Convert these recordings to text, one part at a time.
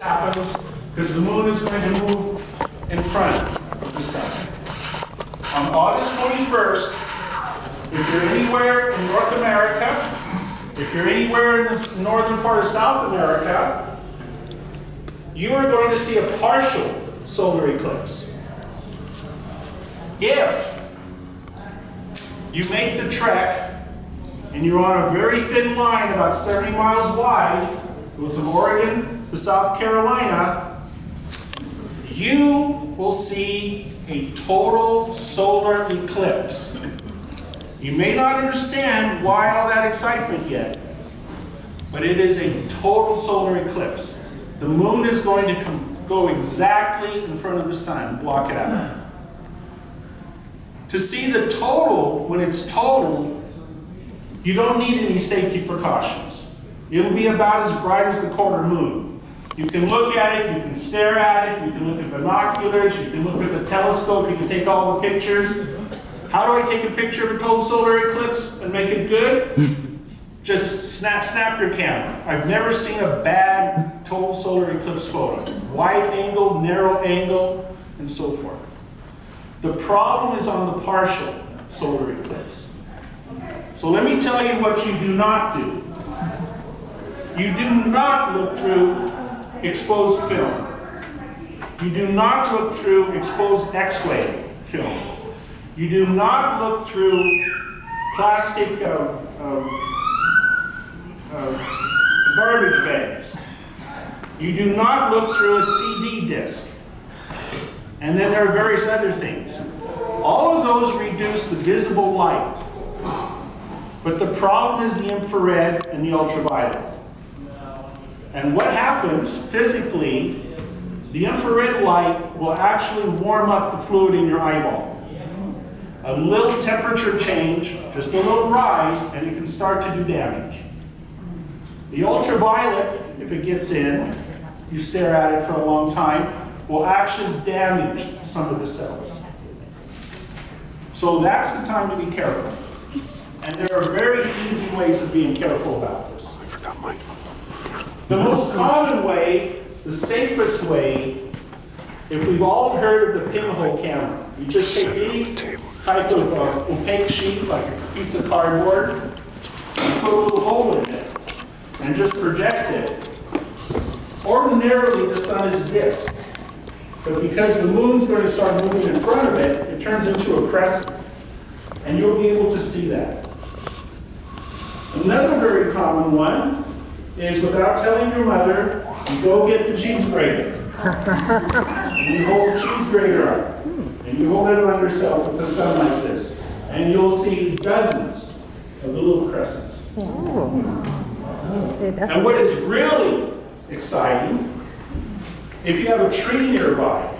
happens because the moon is going to move in front of the sun. On August 21st, if you're anywhere in North America, if you're anywhere in the northern part of South America, you are going to see a partial solar eclipse. If you make the trek and you're on a very thin line about 70 miles wide, goes from Oregon to South Carolina, you will see a total solar eclipse. You may not understand why all that excitement yet, but it is a total solar eclipse. The moon is going to go exactly in front of the sun, block it out. To see the total, when it's total, you don't need any safety precautions. It'll be about as bright as the quarter moon. You can look at it, you can stare at it, you can look at binoculars, you can look at the telescope, you can take all the pictures. How do I take a picture of a total solar eclipse and make it good? Just snap, snap your camera. I've never seen a bad total solar eclipse photo. Wide angle, narrow angle, and so forth. The problem is on the partial solar eclipse. So let me tell you what you do not do. You do not look through exposed film. You do not look through exposed X-ray film. You do not look through plastic uh, uh, uh, garbage bags. You do not look through a CD disc. And then there are various other things. All of those reduce the visible light. But the problem is the infrared and the ultraviolet. And what happens physically, the infrared light will actually warm up the fluid in your eyeball. A little temperature change, just a little rise, and it can start to do damage. The ultraviolet, if it gets in, you stare at it for a long time, will actually damage some of the cells. So that's the time to be careful. And there are very easy ways of being careful about this. The most common way, the safest way, if we've all heard of the pinhole camera, you just take any type of uh, opaque sheet, like a piece of cardboard, and put a little hole in it, and just project it. Ordinarily, the sun is a disk. But because the moon's going to start moving in front of it, it turns into a crescent. And you'll be able to see that. Another very common one is without telling your mother, you go get the cheese grater. and you hold the cheese grater up. And you hold it on yourself with the sun like this. And you'll see dozens of the little crescents. Oh. And what is really exciting, if you have a tree nearby,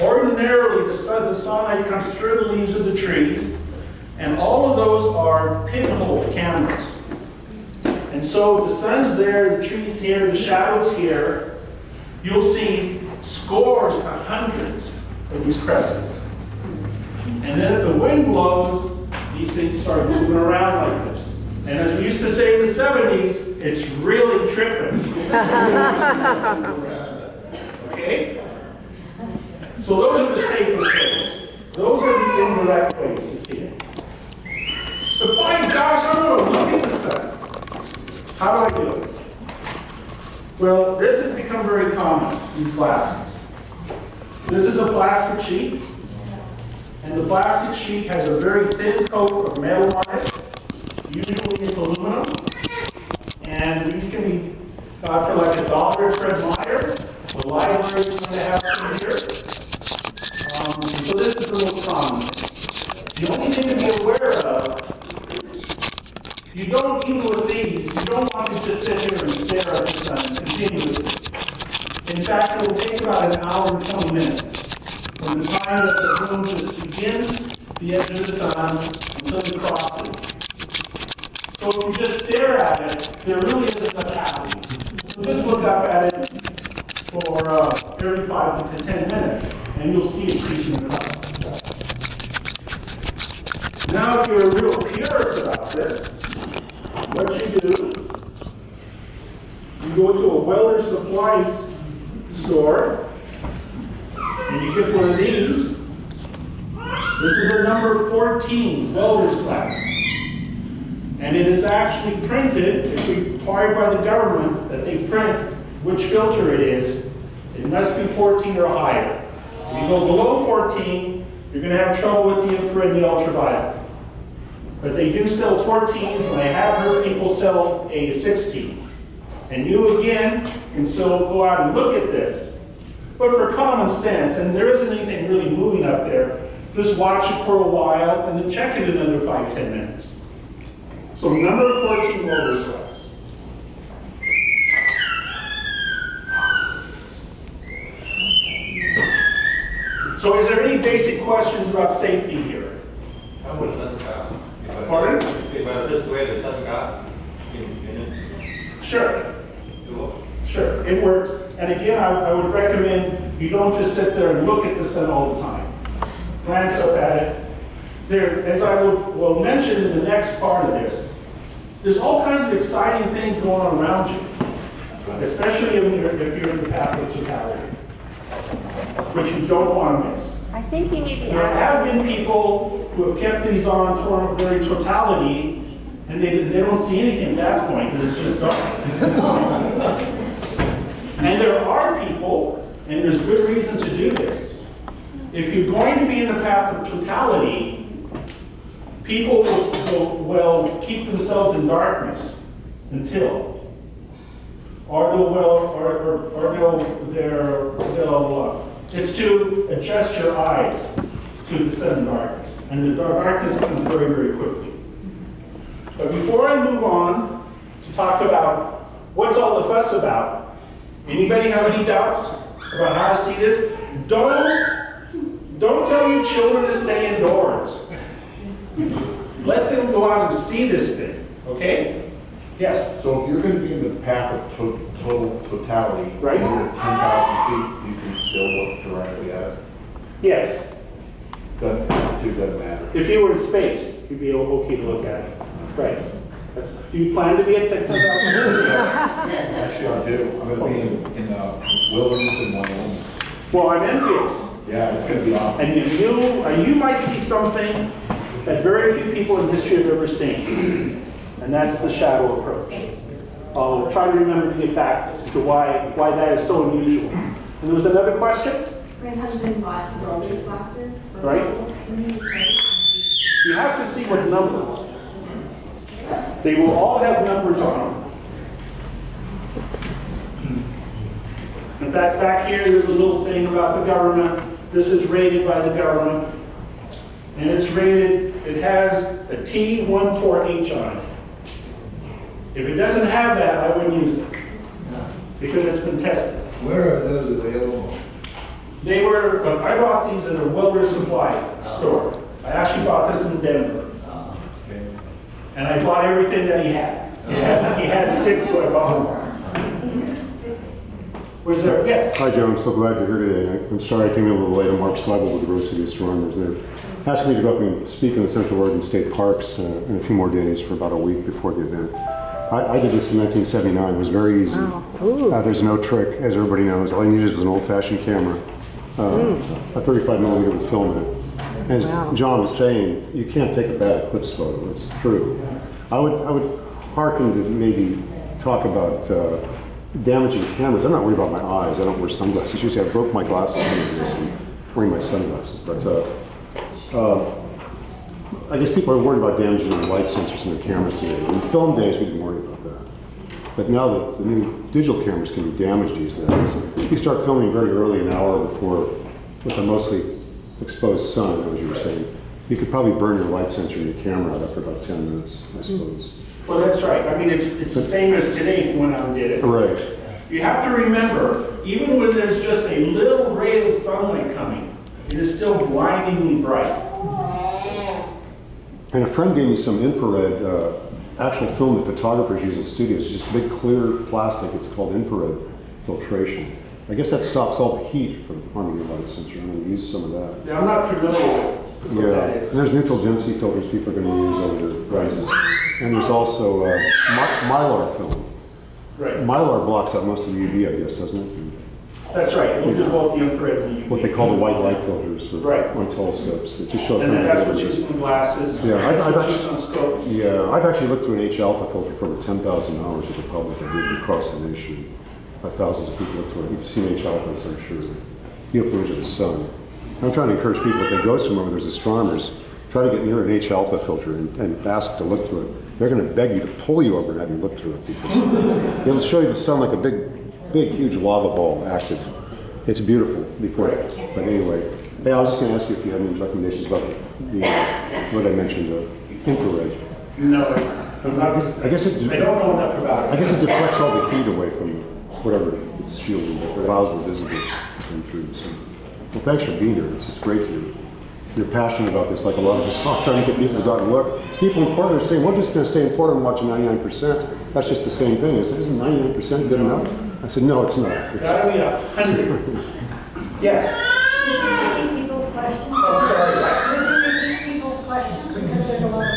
ordinarily the, sun, the sunlight comes through the leaves of the trees, and all of those are pinhole cameras. And so the sun's there, the tree's here, the shadow's here. You'll see scores to hundreds of these crescents. And then if the wind blows, these things start moving around like this. And as we used to say in the 70s, it's really tripping. okay? So those are the safest ways. Those are the indirect ways to see it. But by gosh, I'm going to look at the sun. How do I do it? Well, this has become very common, these glasses. This is a plastic sheet, and the plastic sheet has a very thin coat of metal on it. Usually it's aluminum, and these can be got for like a dollar at Fred Meyer. The library is going to have some here. Um, so this is the most common. The only thing to be aware of you don't, even with these, you don't want to just sit here and stare at the sun continuously. In fact, it will take about an hour and 20 minutes from the time that the moon just begins the edge of the sun until it crosses. So if you just stare at it, there really isn't much happening. So just look up at it for uh, 35 to 10 minutes, and you'll see it creeping across. Now, if you're real curious about this, what you do, you go to a welder supplies store, and you get one of these. This is a number 14 welder's class. And it is actually printed, it's required by the government that they print which filter it is. It must be 14 or higher. If you go below 14, you're going to have trouble with the infrared and the ultraviolet. But they do sell 14s, and I have heard people sell a 16. And you again can still go out and look at this. But for common sense, and there isn't anything really moving up there, just watch it for a while and then check it another five, ten minutes. So number 14 Mulder's class. So is there any basic questions about safety here? How does it cost? Pardon? If I just wear the sun guard, can, can it Sure. It works. And again, I, I would recommend you don't just sit there and look at the sun all the time. Glance up at it. There, as I will, will mention in the next part of this, there's all kinds of exciting things going on around you, especially if you're, if you're in the path of totality, which you don't want to miss. I think you need to There have been people who have kept these on toward very totality, and they, they don't see anything at that point, because it's just dark. And there are people, and there's good reason to do this. If you're going to be in the path of totality, people will, will keep themselves in darkness until, or they'll, will, or, or, or they'll, they'll, uh, it's to adjust your eyes to the sudden darkness. And the darkness comes very, very quickly. But before I move on to talk about what's all the fuss about, anybody have any doubts about how to see this? Don't, don't tell your children to stay indoors. Let them go out and see this thing, okay? Yes? So if you're gonna be in the path of to- total totality. Right. You're at ten thousand feet, you can still look directly at it. Yes. Doesn't, it doesn't matter. If you were in space, you'd be okay to look at it. Right. That's, do you plan to be at 10,000? Actually, I do. I'm gonna be in, in, uh, wilderness in Wyoming. Well, I'm envious. Yeah, it's gonna be awesome. And you, you, uh, you might see something that very few people in history have ever seen, and that's the shadow approach. I'll try to remember to get back to why, why that is so unusual. And there was another question? My husband bought welder Right. girls, and he was like, You have to see what number. They will all have numbers on them. In fact, back here, there's a little thing about the government. This is rated by the government. And it's rated, it has a T14H on it. If it doesn't have that, I wouldn't use it. Because it's been tested. Where are those available? They were, I bought these at a welder supply store. I actually bought this in Denver. And I bought everything that he had. He had, he had six, so I bought more. Was there, yes? Hi, Joe. I'm so glad you're here today. I'm sorry I came in a little late. I'm Mark Seibold with the Rose City Astronomers. They're asking me to go up and speak in the Central Oregon State Parks uh, in a few more days for about a week before the event. I, I did this in 1979. It was very easy. Uh, there's no trick, as everybody knows. All you needed was an old-fashioned camera, uh, a 35 millimeter with film in it. As John was saying, you can't take a bad eclipse photo. It's true. I would, I would hearken to maybe talk about uh, damaging cameras. I'm not worried about my eyes. I don't wear sunglasses. Usually I broke my glasses when I'm wearing my sunglasses. But uh, uh, I guess people are worried about damaging their light sensors in their cameras today. In film days, we didn't worry about that. But now that the new digital cameras can be damaged these days, you start filming very early, an hour before, with a mostly exposed sun, as you were saying. You could probably burn your light sensor in your camera out after about 10 minutes, I suppose. Well, that's right. I mean, it's, it's the same as today when you went out and did it. Right. You have to remember, even when there's just a little ray of sunlight coming, it is still blindingly bright. And a friend gave me some infrared, uh, actual film that photographers use in studios, just big clear plastic, it's called infrared filtration. I guess that stops all the heat from harming your light sensor, I'm gonna use some of that. Yeah, I'm not familiar with what Yeah, and there's neutral density filters people are gonna use over devices. And there's also uh, My- Mylar film. Right. Mylar blocks out most of the UV, I guess, doesn't it? That's right, we'll do both the infrared and the UV. What they call the white light filters for- Right. on telescopes, that just show. And then that's what's of used in glasses. Yeah, I've- I've actually- used on scopes. Yeah, I've actually looked through an H alpha filter for over ten thousand hours with the public. I did across the nation. Uh, Thousands of people look through it. You've seen H alphas, I'm sure. You to look at the sun. I'm trying to encourage people, if they go somewhere where there's astronomers, try to get near an H alpha filter and, and ask to look through it. They're gonna beg you to pull you over and have you look through it because it'll show you the sun like a big, big, huge lava ball active. It's beautiful before, but anyway. Hey, I was just gonna ask you if you had any recommendations about the, what I mentioned, the infrared. No, I guess it, I don't know enough about it. I guess it deflects all the heat away from whatever it's shielding, it allows the visible to come through. So, Well, thanks for being here, it's just great to, you're passionate about this, like a lot of us, are trying to get people to go out and look. People in Portland are saying, we're just gonna stay in Portland and watch ninety-nine percent, that's just the same thing, Is- isn't ninety-nine percent good enough? I said, no, it's not. It's- Gotta be hundred. Yes. People's questions. Oh, sorry. Repeat people's questions because there's a lot of.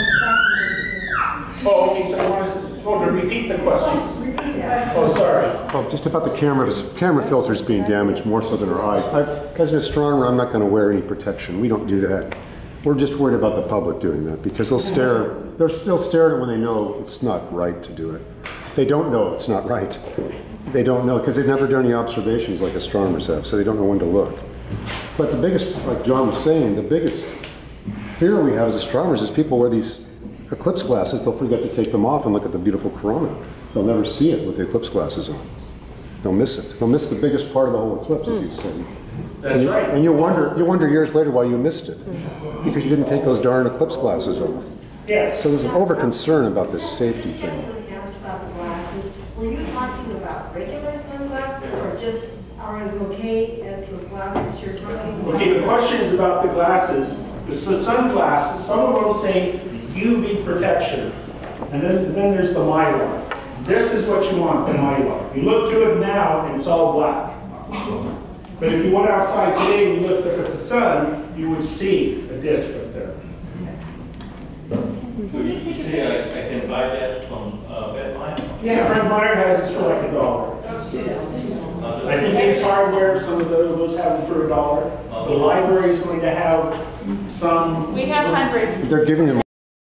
Oh, okay, so I want us to, to repeat the question. Repeat the question. Oh, sorry. Oh, just about the camera, camera filters being damaged more so than our eyes. I, as an astronomer, I'm not gonna wear any protection, we don't do that. We're just worried about the public doing that, because they'll stare, they're still staring when they know it's not right to do it. They don't know it's not right. They don't know, because they've never done any observations like astronomers have, so they don't know when to look. But the biggest, like John was saying, the biggest fear we have as astronomers is people wear these eclipse glasses, they'll forget to take them off and look at the beautiful corona. They'll never see it with the eclipse glasses on. They'll miss it. They'll miss the biggest part of the whole eclipse, as you hmm. said. That's And you- right. And you'll wonder, you wonder years later why you missed it, because you didn't take those darn eclipse glasses off. Yes. So there's an over concern about this safety thing. When you asked about the glasses, were you talking about regular sunglasses or just are as okay as the glasses you're talking about? Okay, the question is about the glasses, the s- sunglasses, some of them say UV protection. And then, then there's the Mylar. This is what you want, in my Mylar. You look through it now and it's all black. But if you went outside today and you looked up at the sun, you would see a disc up there. So you you say I, I can buy that from, uh, Medline? Yeah, Fred Meyer has it for like a dollar. I think Ace Hardware, some of those those have them for a dollar. The library is going to have some. We have hundreds. They're giving them